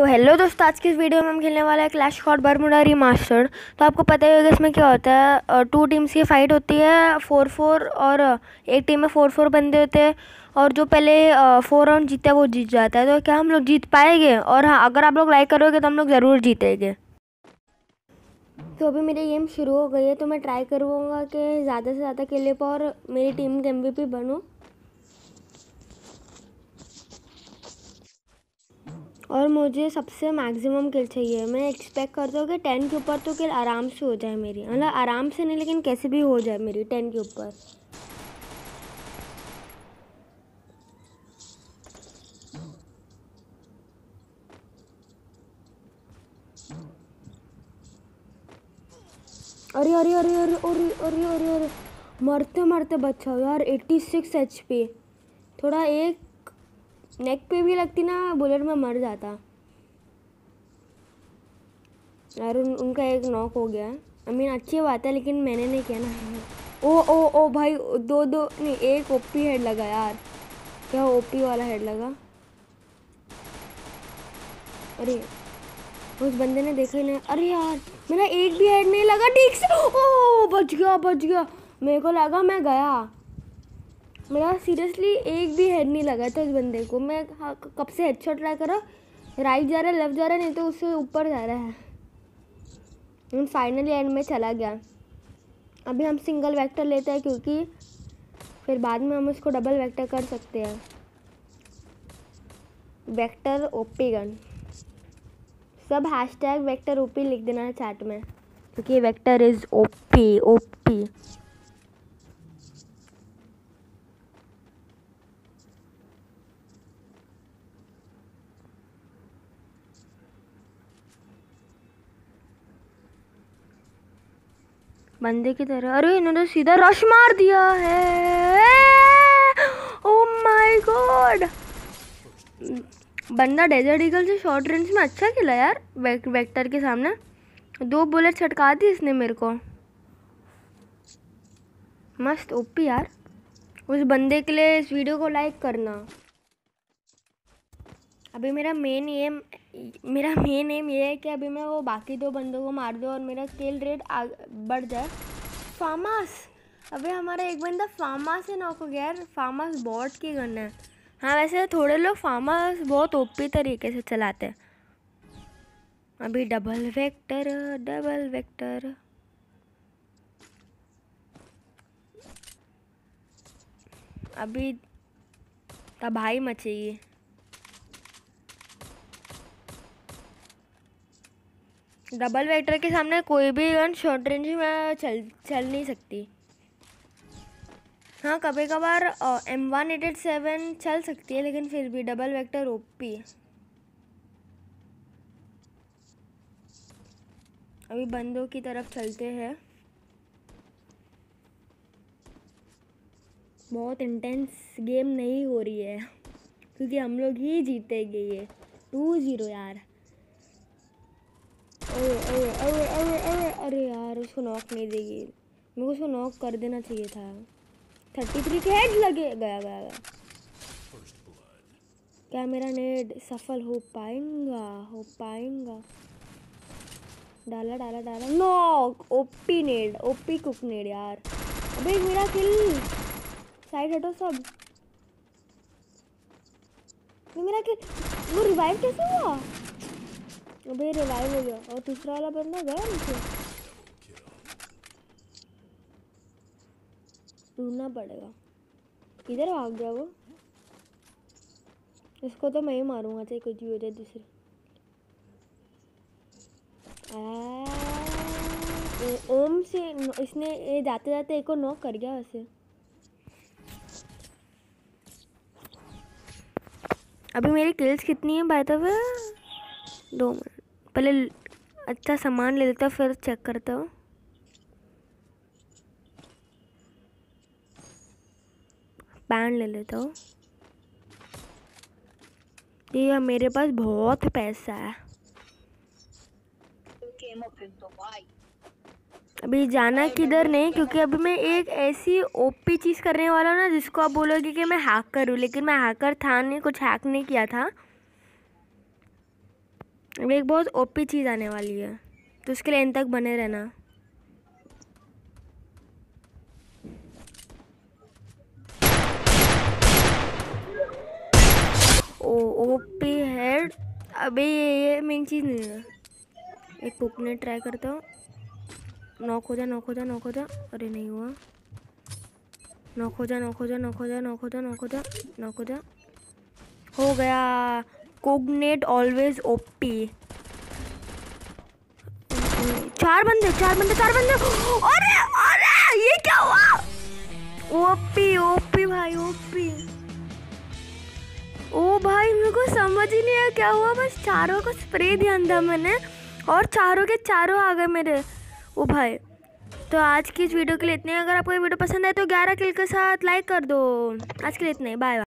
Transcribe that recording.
तो हेलो दोस्तों, आज की इस वीडियो में हम खेलने वाला है क्लैश स्क्वाड बरमुडा रीमास्टर्ड तो आपको पता ही होगा इसमें क्या होता है टू टीम्स की फाइट होती है फोर फोर और एक टीम में फोर फोर बंदे होते हैं और जो पहले फोर राउंड जीता है, वो जीत जाता है। तो क्या हम लोग जीत पाएँगे? और हाँ अगर आप लोग लाइक करोगे तो हम लोग ज़रूर जीतेंगे। तो अभी मेरी गेम शुरू हो गई है तो मैं ट्राई करूँगा कि ज़्यादा से ज़्यादा खेले पर और मेरी टीम के एम बनूँ। और मुझे सबसे मैक्सिमम किल चाहिए। मैं एक्सपेक्ट करता हूँ कि टेन के ऊपर तो किल आराम से हो जाए मेरी। मतलब आराम से नहीं, लेकिन कैसे भी हो जाए मेरी टेन के ऊपर। अरे अरे अरे अरे अरे अरे अरे अरे। मरते मरते बच्चा यार। एट्टी सिक्स एच पी थोड़ा एक नेक पे भी लगती ना बुलेट में मर जाता। यार उन, उनका एक नॉक हो गया। आई मीन अच्छी बात है लेकिन मैंने नहीं किया ना। ओ ओ ओ भाई दो दो नहीं एक ओपी हेड लगा यार। क्या ओपी वाला हेड लगा? अरे उस बंदे ने देखा ही नहीं। अरे यार मेरा एक भी हेड नहीं लगा ठीक से ओ बच गया बच गया। मेरे को लगा मैं गया। मेरा सीरियसली एक भी हेड नहीं लगा था इस बंदे को। मैं हाँ, कब से हेडशॉट ट्राई करा? राइट जा रहा है लेफ़्ट जा रहा है नहीं तो उससे ऊपर जा रहा है। फाइनली एंड में चला गया। अभी हम सिंगल वेक्टर लेते हैं क्योंकि फिर बाद में हम उसको डबल वेक्टर कर सकते हैं। वेक्टर ओपी गन सब हैशटैग वेक्टर ओपी लिख देना है चैट में। क्योंकि वेक्टर इज़ ओपी ओपी बंदे की तरह। अरे इन्होंने सीधा रश मार दिया है। ओ माय गॉड बंदा डेजर्ट ईगल से शॉर्ट रेंज में अच्छा खेला यार वेक, वेक्टर के सामने। दो बुलेट छटका दी इसने मेरे को। मस्त ओपी यार। उस बंदे के लिए इस वीडियो को लाइक करना। अभी मेरा मेन एम मेरा मेन एम ये है कि अभी मैं वो बाकी दो बंदों को मार दूँ और मेरा स्केल रेट बढ़ जाए। फार्मास अभी हमारा एक बंदा फार्मास से नॉक हो गया यार। फार्मास बॉट की गन है। हाँ वैसे थोड़े लोग फार्मास बहुत ओपी तरीके से चलाते हैं। अभी डबल वेक्टर डबल वेक्टर अभी तबाही मचेगी। डबल वेक्टर के सामने कोई भी गन शॉर्ट रेंज में चल चल नहीं सकती। हाँ कभी कभार M one eight eight seven चल सकती है, लेकिन फिर भी डबल वेक्टर ओपी अभी बंदों की तरफ़ चलते हैं। बहुत इंटेंस गेम नहीं हो रही है, क्योंकि हम लोग ही जीतेंगे ये। टू ज़ीरो यार। अरे अरे अरे अरे अरे अरे यार, उसको नॉक नहीं देगी। मेरे को उसको नॉक कर देना चाहिए था। थर्टी थ्री के हेड लगे, गया गया गया। क्या मेरा नेड सफल हो पाएगा? हो पाएगा। डाला डाला डाला। Knock OP nade OP cook nade यार। अबे, मेरा किल साइड हटो सब। मेरा किल वो रिवाइव कैसे हुआ? अबे रिवाइव हो गया और दूसरा वाला बंदा गया नीचे ढूंढना पड़ेगा। किधर भाग गया वो। इसको तो मैं ही मारूँगा चाहे कुछ भी हो जाए दूसरे ओम से इसने ये जाते जाते एक को नॉक कर गया वैसे। अभी मेरी किल्स कितनी है बाय द वे दो मिनट। पहले अच्छा सामान ले लेता, फिर चेक करता हूँ। पैन ले लेता हूँ। ये मेरे पास बहुत पैसा है। अभी जाना किधर नहीं, क्योंकि अभी मैं एक ऐसी ओपी चीज़ करने वाला हूँ ना, जिसको आप बोलोगे कि मैं हैक करूँ लेकिन मैं हैकर था नहीं, कुछ हैक नहीं किया था। अभी एक बहुत ओपी चीज़ आने वाली है तो उसके लिए इन तक बने रहना। ओ ओपी हेड अबे ये ये मेन चीज़ नहीं है। एक पुपने ट्राई करता हूँ। नॉक हो जा नॉक हो जा नॉक हो जा। अरे नहीं हुआ। नॉक हो जा नॉक हो जा नॉक हो जा नॉक हो जा नॉक हो जा नॉक हो जा। हो गया। कोगनेट ऑलवेज ओपी। चार बंदे चार बंदे चार बंदे। अरे अरे, ये क्या हुआ? ओपी ओपी भाई, ओपी। ओ भाई, मेरे को समझ ही नहीं आया क्या हुआ। बस चारों को स्प्रे दिया था मैंने और चारों के चारों आ गए मेरे। ओ भाई तो आज की इस वीडियो के लिए इतने। अगर आपको ये वीडियो पसंद आए तो 11 किल के साथ लाइक कर दो। आज के लिए इतने बाय